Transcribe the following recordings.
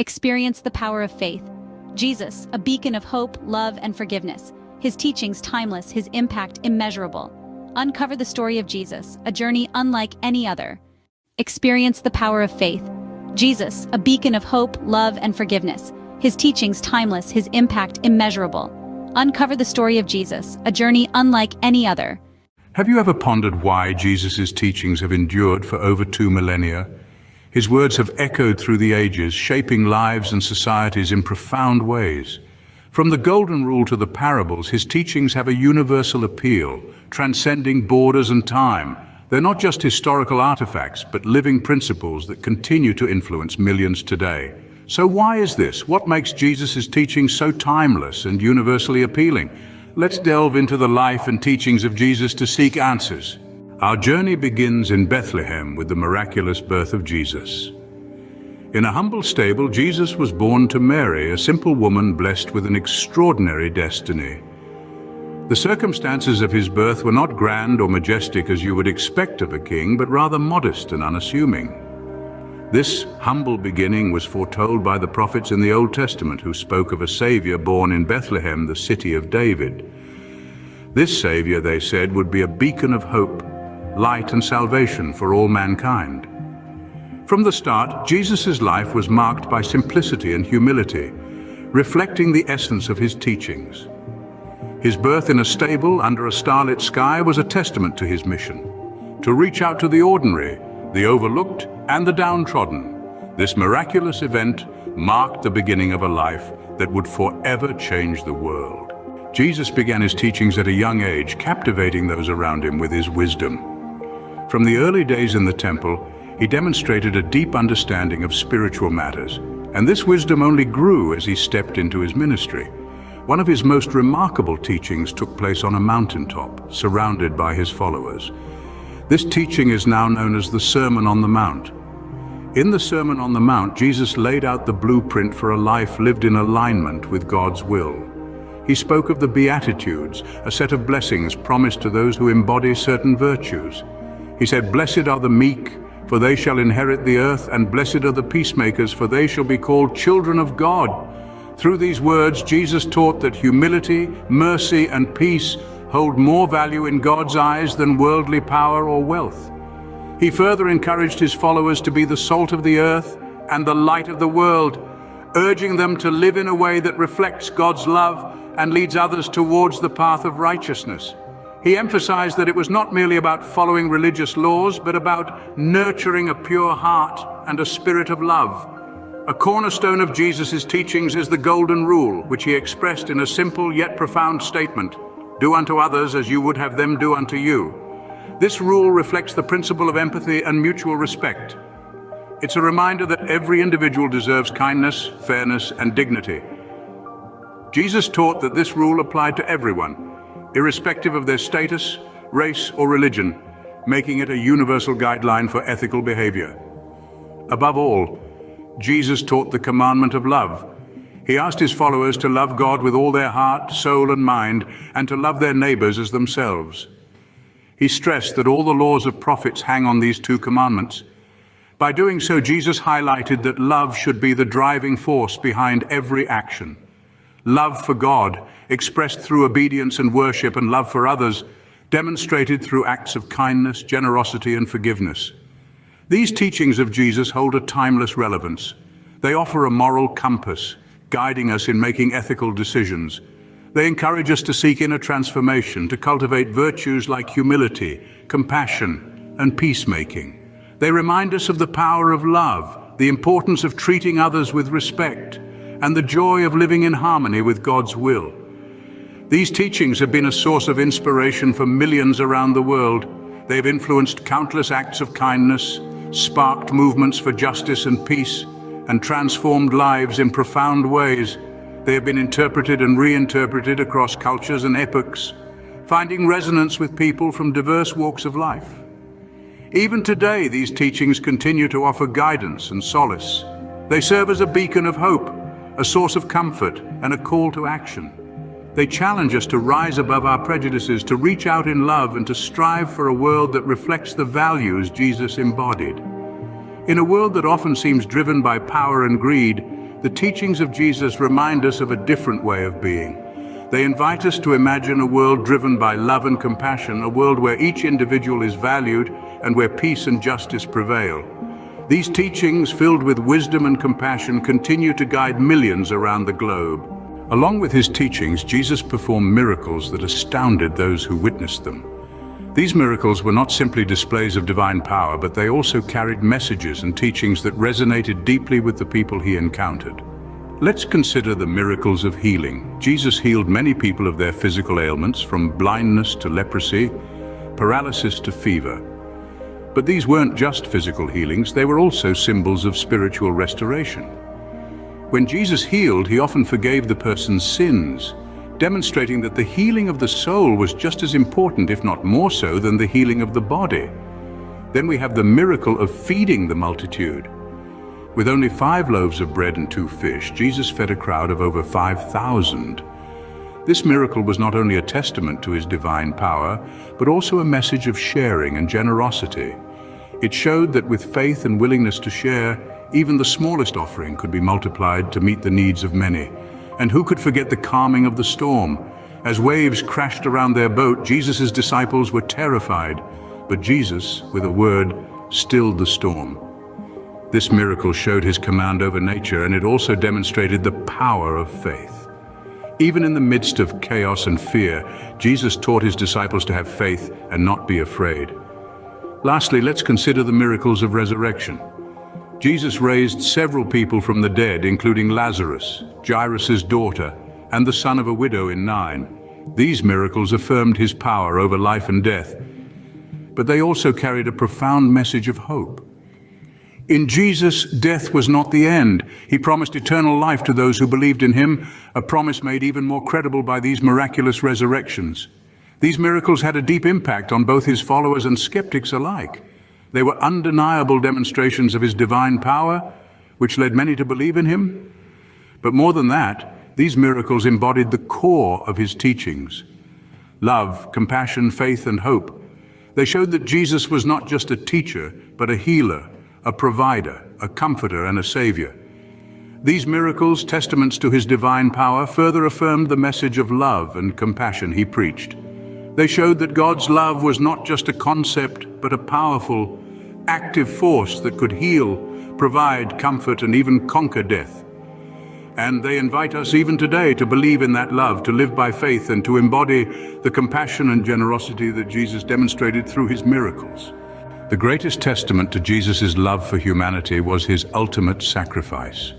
Experience the power of faith. Jesus, a beacon of hope, love, and forgiveness. His teachings timeless, his impact immeasurable. Uncover the story of Jesus, a journey unlike any other. Experience the power of faith. Jesus, a beacon of hope, love, and forgiveness. His teachings timeless, his impact immeasurable. Uncover the story of Jesus, a journey unlike any other. Have you ever pondered why Jesus' teachings have endured for over two millennia? His words have echoed through the ages, shaping lives and societies in profound ways. From the Golden Rule to the parables, his teachings have a universal appeal, transcending borders and time. They're not just historical artifacts, but living principles that continue to influence millions today. So why is this? What makes Jesus' teachings so timeless and universally appealing? Let's delve into the life and teachings of Jesus to seek answers. Our journey begins in Bethlehem with the miraculous birth of Jesus. In a humble stable, Jesus was born to Mary, a simple woman blessed with an extraordinary destiny. The circumstances of his birth were not grand or majestic as you would expect of a king, but rather modest and unassuming. This humble beginning was foretold by the prophets in the Old Testament who spoke of a Savior born in Bethlehem, the city of David. This Savior, they said, would be a beacon of hope light and salvation for all mankind. From the start, Jesus' life was marked by simplicity and humility, reflecting the essence of his teachings. His birth in a stable under a starlit sky was a testament to his mission, to reach out to the ordinary, the overlooked, and the downtrodden. This miraculous event marked the beginning of a life that would forever change the world. Jesus began his teachings at a young age, captivating those around him with his wisdom. From the early days in the temple, he demonstrated a deep understanding of spiritual matters, and this wisdom only grew as he stepped into his ministry. One of his most remarkable teachings took place on a mountaintop, surrounded by his followers. This teaching is now known as the Sermon on the Mount. In the Sermon on the Mount, Jesus laid out the blueprint for a life lived in alignment with God's will. He spoke of the Beatitudes, a set of blessings promised to those who embody certain virtues. He said, Blessed are the meek, for they shall inherit the earth, and blessed are the peacemakers, for they shall be called children of God. Through these words, Jesus taught that humility, mercy, and peace hold more value in God's eyes than worldly power or wealth. He further encouraged his followers to be the salt of the earth and the light of the world, urging them to live in a way that reflects God's love and leads others towards the path of righteousness. He emphasized that it was not merely about following religious laws, but about nurturing a pure heart and a spirit of love. A cornerstone of Jesus' teachings is the Golden Rule, which he expressed in a simple yet profound statement, do unto others as you would have them do unto you. This rule reflects the principle of empathy and mutual respect. It's a reminder that every individual deserves kindness, fairness, and dignity. Jesus taught that this rule applied to everyone, irrespective of their status, race, or religion, making it a universal guideline for ethical behavior. Above all, Jesus taught the commandment of love. He asked his followers to love God with all their heart, soul, and mind, and to love their neighbors as themselves. He stressed that all the laws of prophets hang on these two commandments. By doing so, Jesus highlighted that love should be the driving force behind every action. Love for God expressed through obedience and worship and love for others, demonstrated through acts of kindness, generosity, and forgiveness. These teachings of Jesus hold a timeless relevance. They offer a moral compass, guiding us in making ethical decisions. They encourage us to seek inner transformation, to cultivate virtues like humility, compassion, and peacemaking. They remind us of the power of love, the importance of treating others with respect, and the joy of living in harmony with God's will. These teachings have been a source of inspiration for millions around the world. They have influenced countless acts of kindness, sparked movements for justice and peace, and transformed lives in profound ways. They have been interpreted and reinterpreted across cultures and epochs, finding resonance with people from diverse walks of life. Even today, these teachings continue to offer guidance and solace. They serve as a beacon of hope, a source of comfort, and a call to action. They challenge us to rise above our prejudices, to reach out in love and to strive for a world that reflects the values Jesus embodied. In a world that often seems driven by power and greed, the teachings of Jesus remind us of a different way of being. They invite us to imagine a world driven by love and compassion, a world where each individual is valued and where peace and justice prevail. These teachings, filled with wisdom and compassion, continue to guide millions around the globe. Along with his teachings, Jesus performed miracles that astounded those who witnessed them. These miracles were not simply displays of divine power, but they also carried messages and teachings that resonated deeply with the people he encountered. Let's consider the miracles of healing. Jesus healed many people of their physical ailments, from blindness to leprosy, paralysis to fever. But these weren't just physical healings, they were also symbols of spiritual restoration. When Jesus healed, he often forgave the person's sins, demonstrating that the healing of the soul was just as important, if not more so, than the healing of the body. Then we have the miracle of feeding the multitude. With only five loaves of bread and two fish, Jesus fed a crowd of over 5,000. This miracle was not only a testament to his divine power, but also a message of sharing and generosity. It showed that with faith and willingness to share, even the smallest offering could be multiplied to meet the needs of many. And who could forget the calming of the storm? As waves crashed around their boat, Jesus' disciples were terrified. But Jesus, with a word, stilled the storm. This miracle showed his command over nature, and it also demonstrated the power of faith. Even in the midst of chaos and fear, Jesus taught his disciples to have faith and not be afraid. Lastly, let's consider the miracles of resurrection. Jesus raised several people from the dead, including Lazarus, Jairus' daughter, and the son of a widow in Nain. These miracles affirmed his power over life and death, but they also carried a profound message of hope. In Jesus, death was not the end. He promised eternal life to those who believed in him, a promise made even more credible by these miraculous resurrections. These miracles had a deep impact on both his followers and skeptics alike. They were undeniable demonstrations of his divine power, which led many to believe in him. But more than that, these miracles embodied the core of his teachings. Love, compassion, faith, and hope. They showed that Jesus was not just a teacher, but a healer, a provider, a comforter, and a savior. These miracles, testaments to his divine power, further affirmed the message of love and compassion he preached. They showed that God's love was not just a concept, but a powerful, active force that could heal, provide comfort, and even conquer death. And they invite us even today to believe in that love, to live by faith, and to embody the compassion and generosity that Jesus demonstrated through his miracles. The greatest testament to Jesus' love for humanity was his ultimate sacrifice.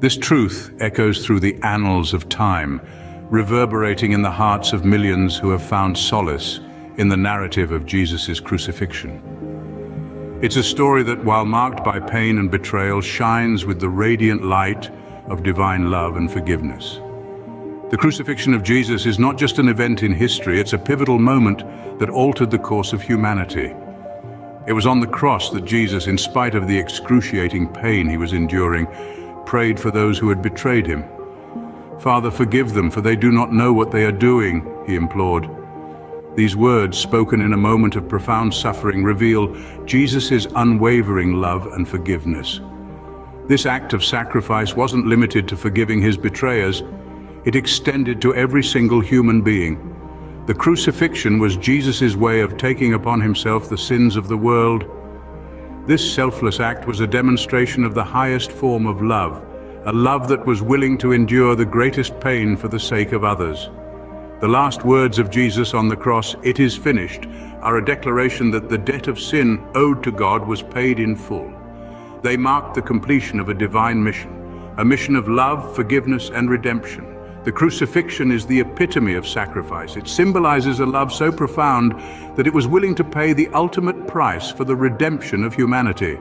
This truth echoes through the annals of time, reverberating in the hearts of millions who have found solace in the narrative of Jesus' crucifixion. It's a story that, while marked by pain and betrayal, shines with the radiant light of divine love and forgiveness. The crucifixion of Jesus is not just an event in history, it's a pivotal moment that altered the course of humanity. It was on the cross that Jesus, in spite of the excruciating pain he was enduring, prayed for those who had betrayed him. Father, forgive them, for they do not know what they are doing, he implored. These words, spoken in a moment of profound suffering, reveal Jesus' unwavering love and forgiveness. This act of sacrifice wasn't limited to forgiving his betrayers. It extended to every single human being. The crucifixion was Jesus' way of taking upon himself the sins of the world. This selfless act was a demonstration of the highest form of love, a love that was willing to endure the greatest pain for the sake of others. The last words of Jesus on the cross, it is finished, are a declaration that the debt of sin owed to God was paid in full. They marked the completion of a divine mission, a mission of love, forgiveness, and redemption. The crucifixion is the epitome of sacrifice. It symbolizes a love so profound that it was willing to pay the ultimate price for the redemption of humanity.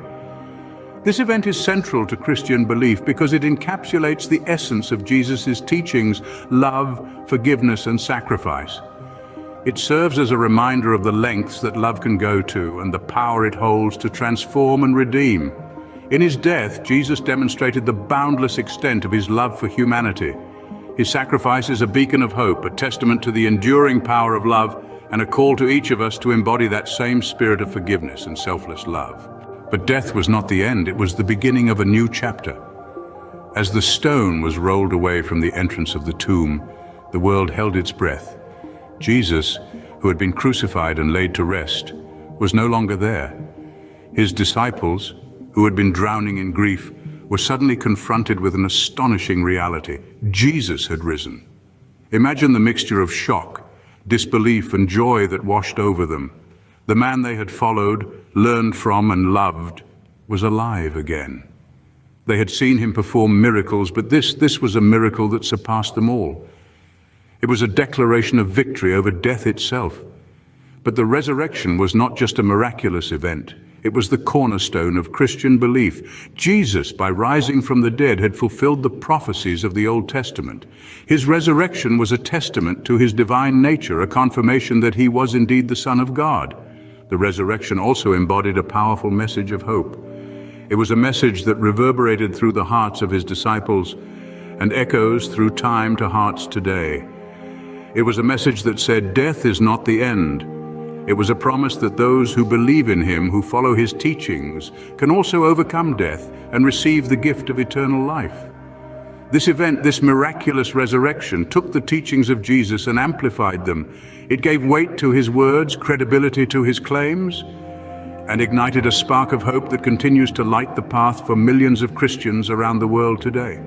This event is central to Christian belief because it encapsulates the essence of Jesus' teachings, love, forgiveness, and sacrifice. It serves as a reminder of the lengths that love can go to and the power it holds to transform and redeem. In his death, Jesus demonstrated the boundless extent of his love for humanity. His sacrifice is a beacon of hope, a testament to the enduring power of love, and a call to each of us to embody that same spirit of forgiveness and selfless love. But death was not the end, it was the beginning of a new chapter. As the stone was rolled away from the entrance of the tomb, the world held its breath. Jesus, who had been crucified and laid to rest, was no longer there. His disciples, who had been drowning in grief, were suddenly confronted with an astonishing reality. Jesus had risen. Imagine the mixture of shock, disbelief and joy that washed over them. The man they had followed, learned from and loved, was alive again. They had seen him perform miracles, but this, this was a miracle that surpassed them all. It was a declaration of victory over death itself. But the resurrection was not just a miraculous event. It was the cornerstone of Christian belief. Jesus, by rising from the dead, had fulfilled the prophecies of the Old Testament. His resurrection was a testament to his divine nature, a confirmation that he was indeed the Son of God. The resurrection also embodied a powerful message of hope. It was a message that reverberated through the hearts of his disciples and echoes through time to hearts today. It was a message that said, death is not the end. It was a promise that those who believe in him, who follow his teachings, can also overcome death and receive the gift of eternal life. This event, this miraculous resurrection, took the teachings of Jesus and amplified them. It gave weight to his words, credibility to his claims, and ignited a spark of hope that continues to light the path for millions of Christians around the world today.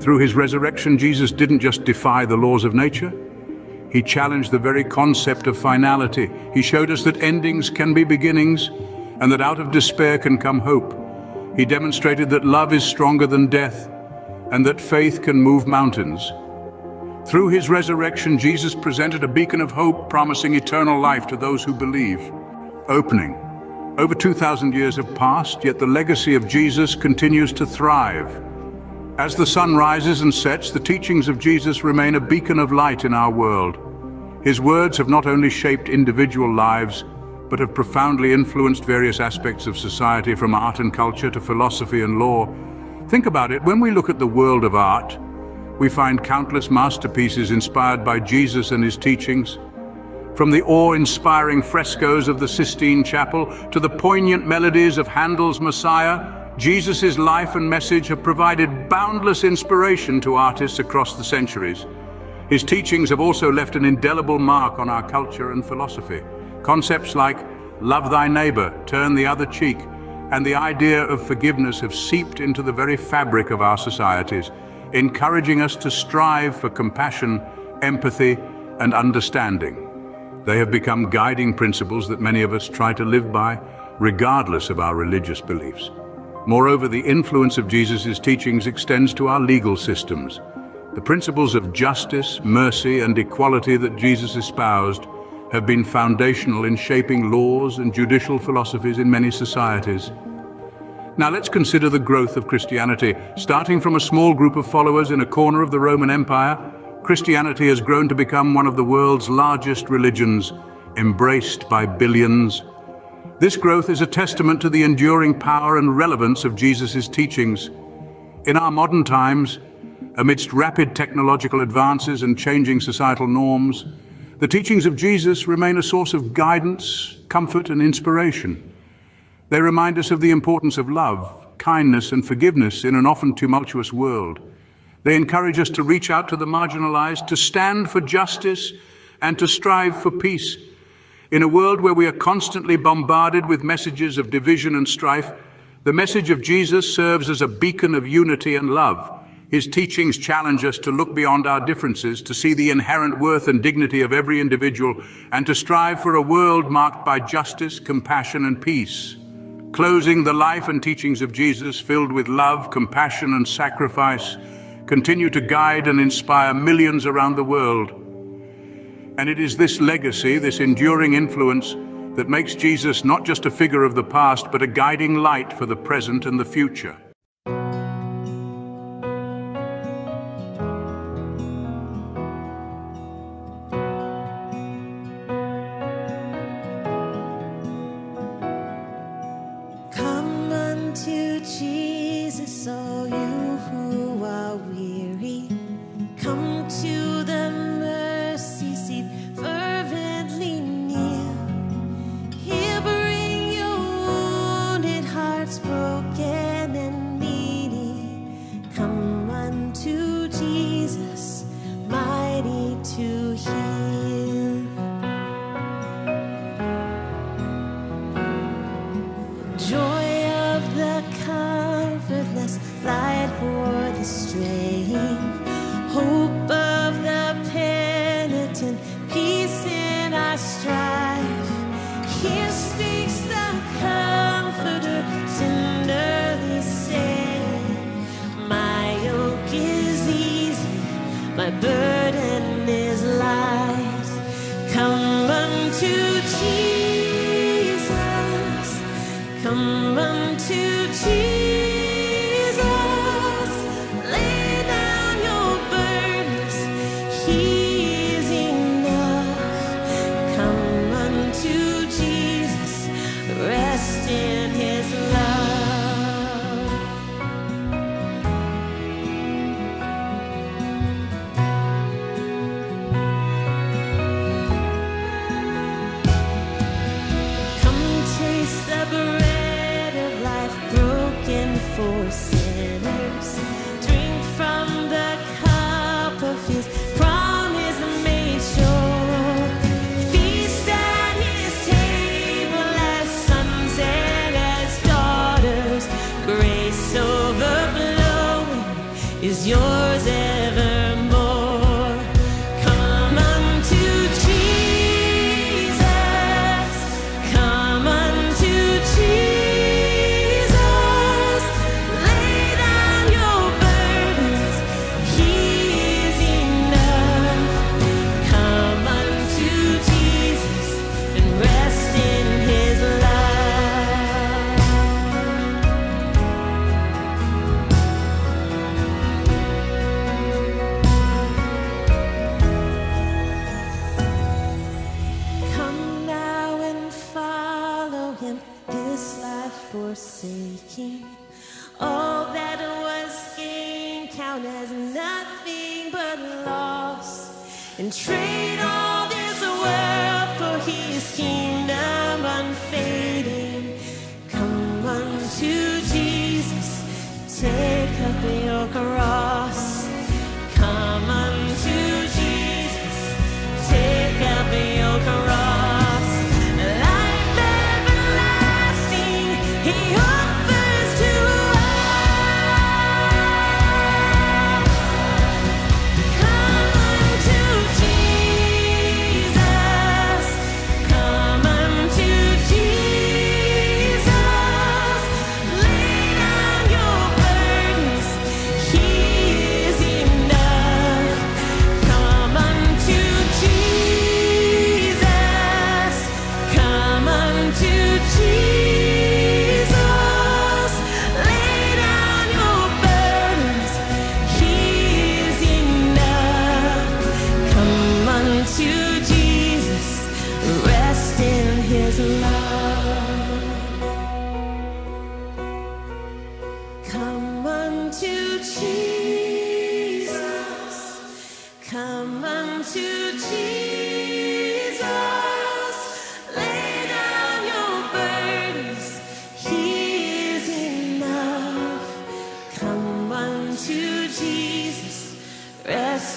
Through his resurrection, Jesus didn't just defy the laws of nature, he challenged the very concept of finality. He showed us that endings can be beginnings and that out of despair can come hope. He demonstrated that love is stronger than death and that faith can move mountains. Through his resurrection, Jesus presented a beacon of hope promising eternal life to those who believe. Opening. Over 2,000 years have passed, yet the legacy of Jesus continues to thrive. As the sun rises and sets, the teachings of Jesus remain a beacon of light in our world. His words have not only shaped individual lives, but have profoundly influenced various aspects of society from art and culture to philosophy and law. Think about it, when we look at the world of art, we find countless masterpieces inspired by Jesus and his teachings. From the awe-inspiring frescoes of the Sistine Chapel to the poignant melodies of Handel's Messiah, Jesus' life and message have provided boundless inspiration to artists across the centuries. His teachings have also left an indelible mark on our culture and philosophy. Concepts like love thy neighbor, turn the other cheek, and the idea of forgiveness have seeped into the very fabric of our societies, encouraging us to strive for compassion, empathy, and understanding. They have become guiding principles that many of us try to live by, regardless of our religious beliefs. Moreover, the influence of Jesus' teachings extends to our legal systems. The principles of justice, mercy, and equality that Jesus espoused have been foundational in shaping laws and judicial philosophies in many societies. Now let's consider the growth of Christianity. Starting from a small group of followers in a corner of the Roman Empire, Christianity has grown to become one of the world's largest religions, embraced by billions this growth is a testament to the enduring power and relevance of Jesus' teachings. In our modern times, amidst rapid technological advances and changing societal norms, the teachings of Jesus remain a source of guidance, comfort and inspiration. They remind us of the importance of love, kindness and forgiveness in an often tumultuous world. They encourage us to reach out to the marginalized, to stand for justice and to strive for peace. In a world where we are constantly bombarded with messages of division and strife, the message of Jesus serves as a beacon of unity and love. His teachings challenge us to look beyond our differences, to see the inherent worth and dignity of every individual, and to strive for a world marked by justice, compassion, and peace. Closing the life and teachings of Jesus, filled with love, compassion, and sacrifice, continue to guide and inspire millions around the world. And it is this legacy, this enduring influence, that makes Jesus not just a figure of the past, but a guiding light for the present and the future. Come He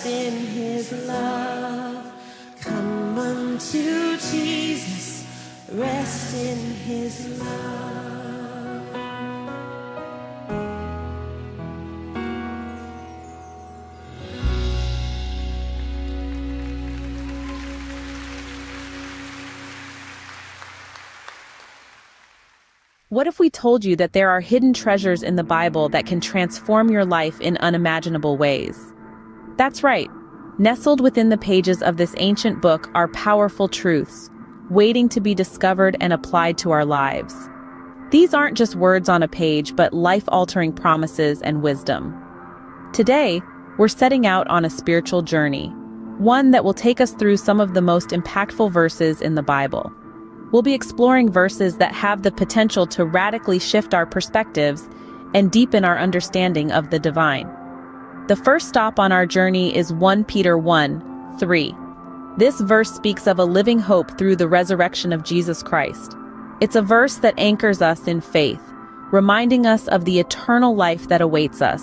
In his love. Come unto Jesus. Rest in his love. What if we told you that there are hidden treasures in the Bible that can transform your life in unimaginable ways? That's right. Nestled within the pages of this ancient book are powerful truths, waiting to be discovered and applied to our lives. These aren't just words on a page, but life-altering promises and wisdom. Today, we're setting out on a spiritual journey, one that will take us through some of the most impactful verses in the Bible. We'll be exploring verses that have the potential to radically shift our perspectives and deepen our understanding of the divine. The first stop on our journey is 1 Peter 1, 3. This verse speaks of a living hope through the resurrection of Jesus Christ. It's a verse that anchors us in faith, reminding us of the eternal life that awaits us.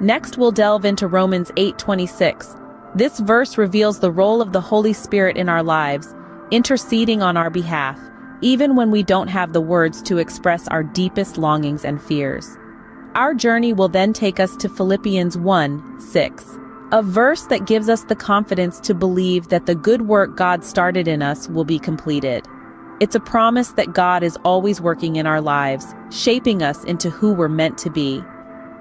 Next, we'll delve into Romans 8:26. This verse reveals the role of the Holy Spirit in our lives, interceding on our behalf, even when we don't have the words to express our deepest longings and fears. Our journey will then take us to Philippians 1 6, a verse that gives us the confidence to believe that the good work God started in us will be completed. It's a promise that God is always working in our lives, shaping us into who we're meant to be.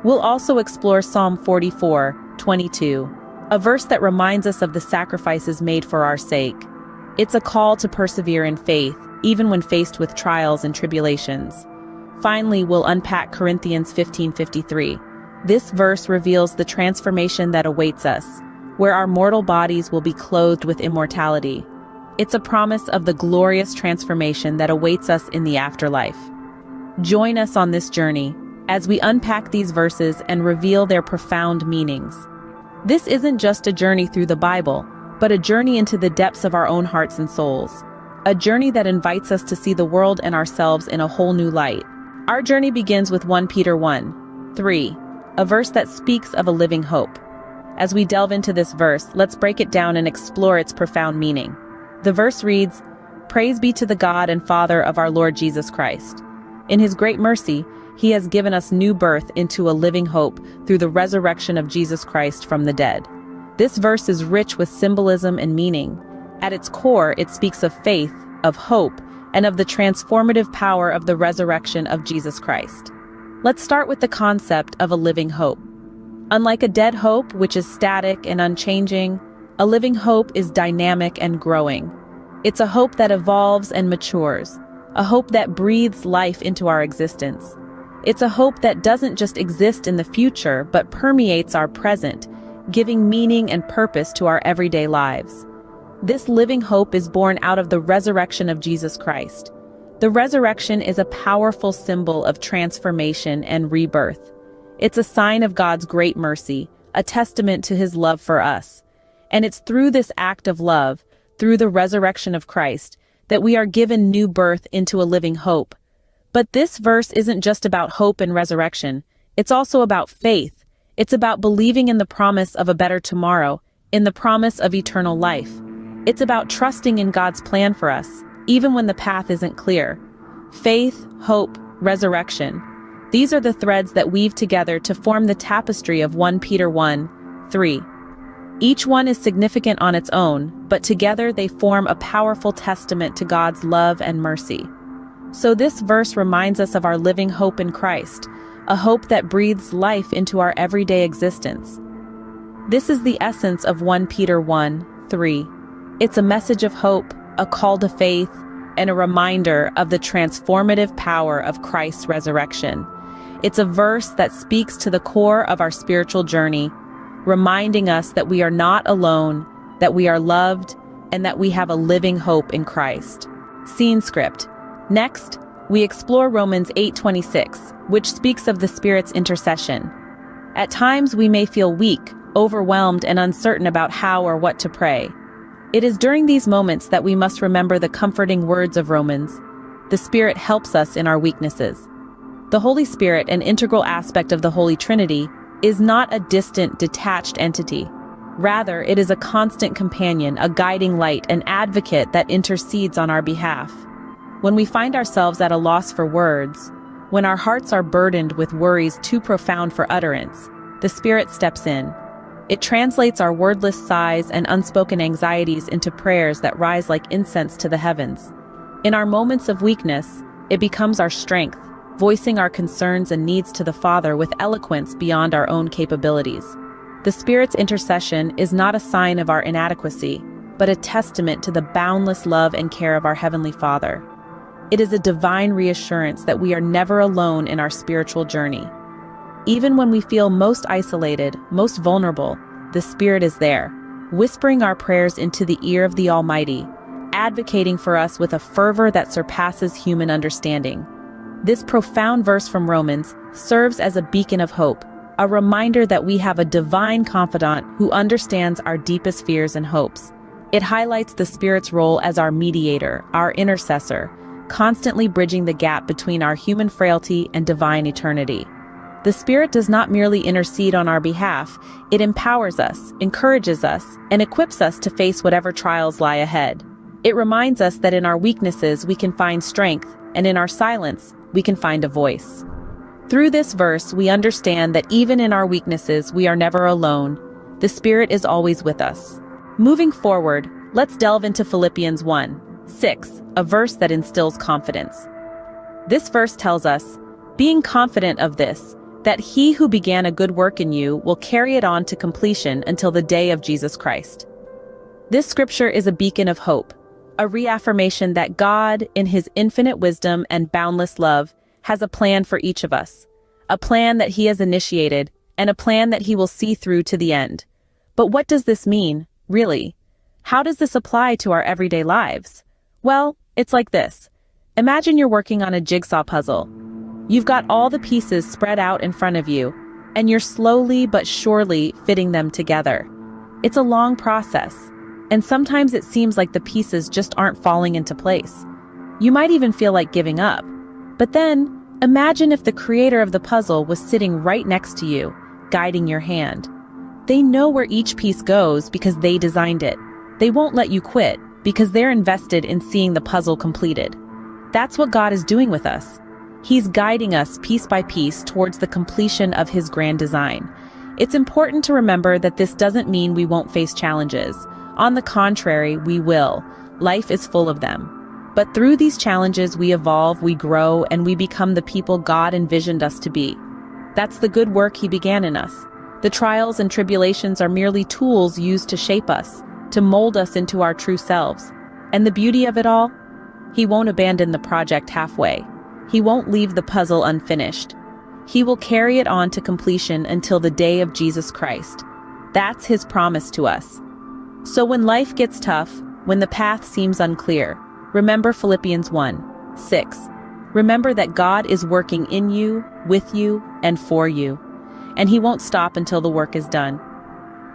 We'll also explore Psalm 44 22, a verse that reminds us of the sacrifices made for our sake. It's a call to persevere in faith, even when faced with trials and tribulations. Finally, we'll unpack Corinthians 15:53. This verse reveals the transformation that awaits us, where our mortal bodies will be clothed with immortality. It's a promise of the glorious transformation that awaits us in the afterlife. Join us on this journey as we unpack these verses and reveal their profound meanings. This isn't just a journey through the Bible, but a journey into the depths of our own hearts and souls. A journey that invites us to see the world and ourselves in a whole new light. Our journey begins with 1 Peter 1, 3, a verse that speaks of a living hope. As we delve into this verse, let's break it down and explore its profound meaning. The verse reads, Praise be to the God and Father of our Lord Jesus Christ. In his great mercy, he has given us new birth into a living hope through the resurrection of Jesus Christ from the dead. This verse is rich with symbolism and meaning. At its core, it speaks of faith, of hope, and of the transformative power of the resurrection of Jesus Christ. Let's start with the concept of a living hope. Unlike a dead hope, which is static and unchanging, a living hope is dynamic and growing. It's a hope that evolves and matures, a hope that breathes life into our existence. It's a hope that doesn't just exist in the future, but permeates our present, giving meaning and purpose to our everyday lives. This living hope is born out of the resurrection of Jesus Christ. The resurrection is a powerful symbol of transformation and rebirth. It's a sign of God's great mercy, a testament to his love for us. And it's through this act of love, through the resurrection of Christ, that we are given new birth into a living hope, but this verse isn't just about hope and resurrection. It's also about faith. It's about believing in the promise of a better tomorrow, in the promise of eternal life. It's about trusting in God's plan for us, even when the path isn't clear. Faith, hope, resurrection. These are the threads that weave together to form the tapestry of 1 Peter 1, 3. Each one is significant on its own, but together they form a powerful testament to God's love and mercy. So this verse reminds us of our living hope in Christ, a hope that breathes life into our everyday existence. This is the essence of 1 Peter 1, 3. It's a message of hope, a call to faith, and a reminder of the transformative power of Christ's resurrection. It's a verse that speaks to the core of our spiritual journey, reminding us that we are not alone, that we are loved, and that we have a living hope in Christ. Scene script. Next, we explore Romans 8:26, which speaks of the Spirit's intercession. At times we may feel weak, overwhelmed, and uncertain about how or what to pray. It is during these moments that we must remember the comforting words of Romans. The Spirit helps us in our weaknesses. The Holy Spirit, an integral aspect of the Holy Trinity, is not a distant, detached entity. Rather, it is a constant companion, a guiding light, an advocate that intercedes on our behalf. When we find ourselves at a loss for words, when our hearts are burdened with worries too profound for utterance, the Spirit steps in. It translates our wordless sighs and unspoken anxieties into prayers that rise like incense to the heavens. In our moments of weakness, it becomes our strength, voicing our concerns and needs to the Father with eloquence beyond our own capabilities. The Spirit's intercession is not a sign of our inadequacy, but a testament to the boundless love and care of our Heavenly Father. It is a divine reassurance that we are never alone in our spiritual journey. Even when we feel most isolated, most vulnerable, the Spirit is there, whispering our prayers into the ear of the Almighty, advocating for us with a fervor that surpasses human understanding. This profound verse from Romans serves as a beacon of hope, a reminder that we have a divine confidant who understands our deepest fears and hopes. It highlights the Spirit's role as our mediator, our intercessor, constantly bridging the gap between our human frailty and divine eternity. The Spirit does not merely intercede on our behalf, it empowers us, encourages us, and equips us to face whatever trials lie ahead. It reminds us that in our weaknesses we can find strength, and in our silence we can find a voice. Through this verse, we understand that even in our weaknesses, we are never alone. The Spirit is always with us. Moving forward, let's delve into Philippians 1, 6, a verse that instills confidence. This verse tells us, being confident of this, that he who began a good work in you will carry it on to completion until the day of Jesus Christ. This scripture is a beacon of hope, a reaffirmation that God, in his infinite wisdom and boundless love, has a plan for each of us, a plan that he has initiated, and a plan that he will see through to the end. But what does this mean, really? How does this apply to our everyday lives? Well, it's like this. Imagine you're working on a jigsaw puzzle. You've got all the pieces spread out in front of you, and you're slowly but surely fitting them together. It's a long process, and sometimes it seems like the pieces just aren't falling into place. You might even feel like giving up. But then, imagine if the creator of the puzzle was sitting right next to you, guiding your hand. They know where each piece goes because they designed it. They won't let you quit because they're invested in seeing the puzzle completed. That's what God is doing with us. He's guiding us piece by piece towards the completion of his grand design. It's important to remember that this doesn't mean we won't face challenges. On the contrary, we will. Life is full of them. But through these challenges, we evolve, we grow, and we become the people God envisioned us to be. That's the good work he began in us. The trials and tribulations are merely tools used to shape us, to mold us into our true selves. And the beauty of it all? He won't abandon the project halfway. He won't leave the puzzle unfinished. He will carry it on to completion until the day of Jesus Christ. That's his promise to us. So when life gets tough, when the path seems unclear, remember Philippians 1, 6. Remember that God is working in you, with you, and for you. And he won't stop until the work is done.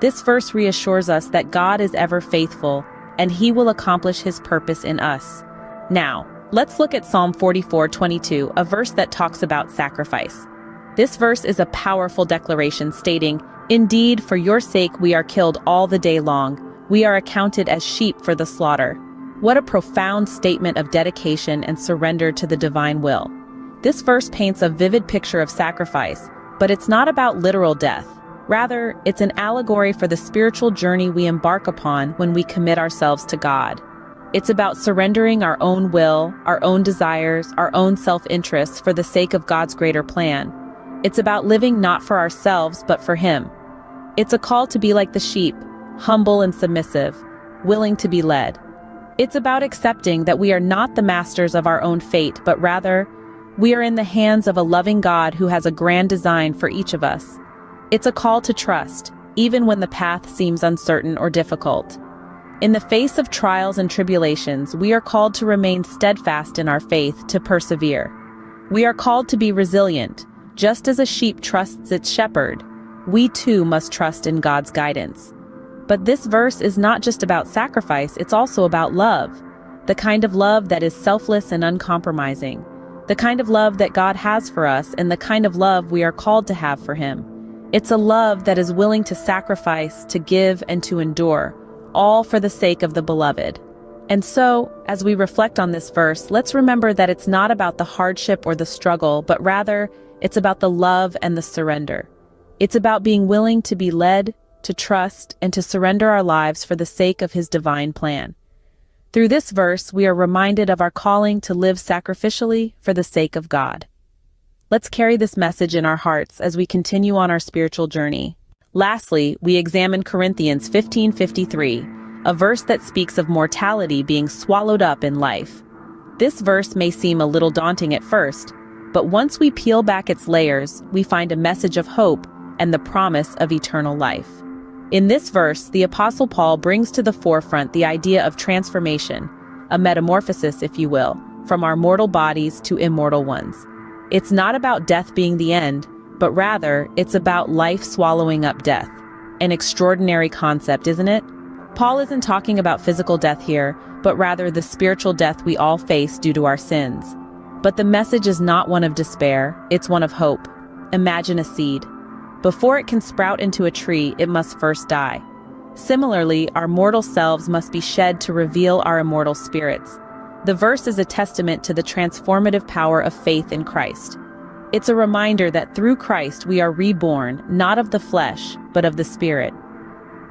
This verse reassures us that God is ever faithful, and he will accomplish his purpose in us. Now, let's look at Psalm 44:22, a verse that talks about sacrifice. This verse is a powerful declaration stating, Indeed, for your sake we are killed all the day long. We are accounted as sheep for the slaughter. What a profound statement of dedication and surrender to the divine will. This verse paints a vivid picture of sacrifice, but it's not about literal death. Rather, it's an allegory for the spiritual journey we embark upon when we commit ourselves to God. It's about surrendering our own will, our own desires, our own self-interests for the sake of God's greater plan. It's about living not for ourselves, but for Him. It's a call to be like the sheep, humble and submissive, willing to be led. It's about accepting that we are not the masters of our own fate, but rather, we are in the hands of a loving God who has a grand design for each of us. It's a call to trust, even when the path seems uncertain or difficult. In the face of trials and tribulations, we are called to remain steadfast in our faith, to persevere. We are called to be resilient. Just as a sheep trusts its shepherd, we too must trust in God's guidance. But this verse is not just about sacrifice, it's also about love. The kind of love that is selfless and uncompromising. The kind of love that God has for us and the kind of love we are called to have for Him. It's a love that is willing to sacrifice, to give, and to endure, all for the sake of the beloved. And so, as we reflect on this verse, let's remember that it's not about the hardship or the struggle, but rather, it's about the love and the surrender. It's about being willing to be led, to trust, and to surrender our lives for the sake of His divine plan. Through this verse, we are reminded of our calling to live sacrificially for the sake of God. Let's carry this message in our hearts as we continue on our spiritual journey. Lastly, we examine Corinthians 15:53, a verse that speaks of mortality being swallowed up in life. This verse may seem a little daunting at first, but once we peel back its layers, we find a message of hope and the promise of eternal life. In this verse, the Apostle Paul brings to the forefront the idea of transformation, a metamorphosis, if you will, from our mortal bodies to immortal ones. It's not about death being the end, but rather, it's about life swallowing up death. An extraordinary concept, isn't it? Paul isn't talking about physical death here, but rather the spiritual death we all face due to our sins. But the message is not one of despair, it's one of hope. Imagine a seed. Before it can sprout into a tree, it must first die. Similarly, our mortal selves must be shed to reveal our immortal spirits. The verse is a testament to the transformative power of faith in Christ. It's a reminder that through Christ we are reborn, not of the flesh, but of the Spirit.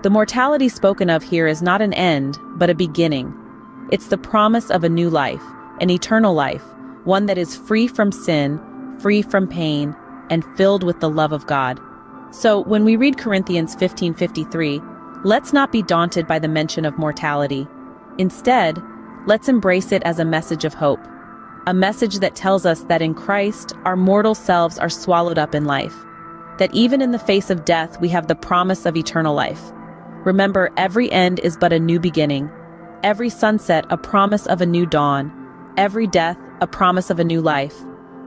The mortality spoken of here is not an end, but a beginning. It's the promise of a new life, an eternal life, one that is free from sin, free from pain, and filled with the love of God. So, when we read Corinthians 15:53, let's not be daunted by the mention of mortality. Instead, let's embrace it as a message of hope, a message that tells us that in Christ, our mortal selves are swallowed up in life, that even in the face of death, we have the promise of eternal life. Remember, every end is but a new beginning, every sunset a promise of a new dawn, every death a promise of a new life.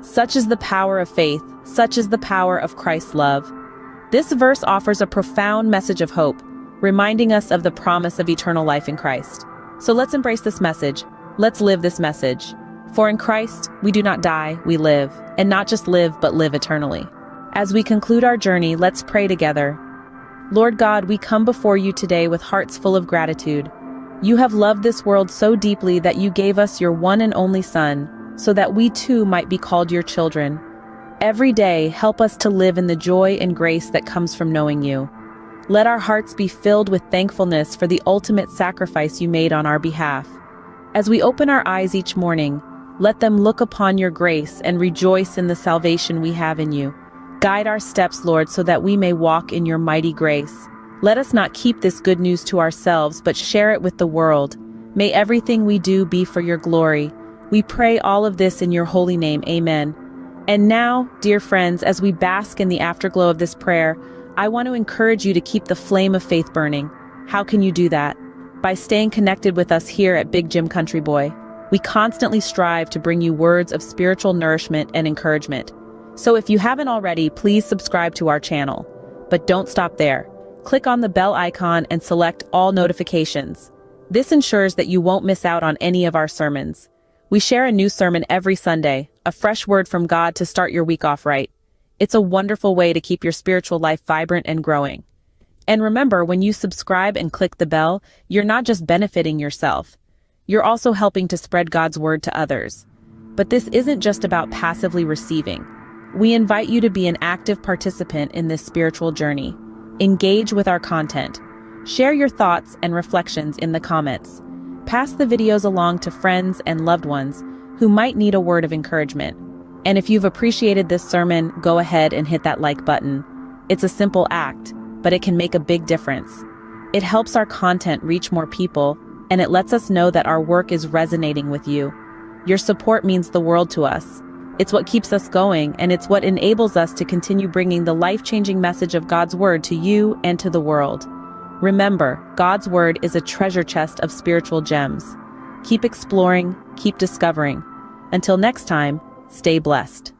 Such is the power of faith, such is the power of Christ's love. This verse offers a profound message of hope, reminding us of the promise of eternal life in Christ. So let's embrace this message. Let's live this message. For in Christ, we do not die, we live, and not just live, but live eternally. As we conclude our journey, let's pray together. Lord God, we come before you today with hearts full of gratitude. You have loved this world so deeply that you gave us your one and only Son, so that we too might be called your children. Every day, help us to live in the joy and grace that comes from knowing you. Let our hearts be filled with thankfulness for the ultimate sacrifice you made on our behalf. As we open our eyes each morning, let them look upon your grace and rejoice in the salvation we have in you. Guide our steps, Lord, so that we may walk in your mighty grace. Let us not keep this good news to ourselves, but share it with the world. May everything we do be for your glory. We pray all of this in your holy name. Amen. And now, dear friends, as we bask in the afterglow of this prayer, I want to encourage you to keep the flame of faith burning. How can you do that? By staying connected with us here at Big Jim Country Boy. We constantly strive to bring you words of spiritual nourishment and encouragement. So if you haven't already, please subscribe to our channel. But don't stop there. Click on the bell icon and select all notifications. This ensures that you won't miss out on any of our sermons. We share a new sermon every Sunday, a fresh word from God to start your week off right. It's a wonderful way to keep your spiritual life vibrant and growing. And remember, when you subscribe and click the bell, you're not just benefiting yourself. You're also helping to spread God's word to others. But this isn't just about passively receiving. We invite you to be an active participant in this spiritual journey. Engage with our content. Share your thoughts and reflections in the comments. Pass the videos along to friends and loved ones who might need a word of encouragement. And if you've appreciated this sermon, go ahead and hit that like button. It's a simple act, but it can make a big difference. It helps our content reach more people, and it lets us know that our work is resonating with you. Your support means the world to us. It's what keeps us going, and it's what enables us to continue bringing the life-changing message of God's Word to you and to the world. Remember, God's Word is a treasure chest of spiritual gems. Keep exploring, keep discovering. Until next time, stay blessed.